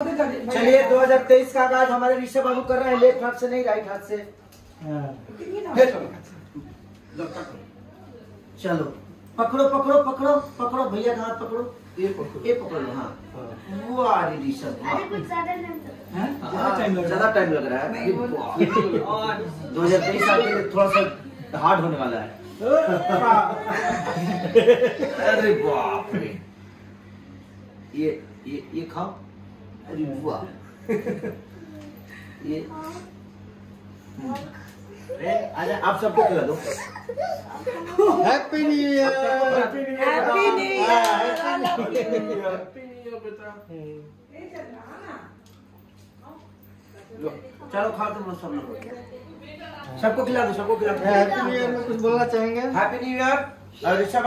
चलिए 2023 का आगाज़ हमारे ऋषभ बाबू कर रहे हैं लेफ़्ट हाथ से नहीं राइट हाथ से। चलो पकड़ो पकड़ो पकड़ो पकड़ो भैया का हाथ पकड़ो। ये पकड़ो। ये पकड़ हाँ। वाह। ऋषभ ज़्यादा नहीं तो हाँ, ज़्यादा टाइम लग रहा है। दो हज़ार तेईस साल के लिए थोड़ा सा हार्ड होने वाला है। अरे बाप रे। ये ये ये खाओ। अरे वाह ये आजा आप सबको खिला दो happy new year happy new happy new year बेटा चलो खाओ तुम सब लोग सबको खिला दो सबको खिला दो हैप्पी न्यू ईयर में कुछ बोलना चाहेंगे हैप्पी न्यू ईयर और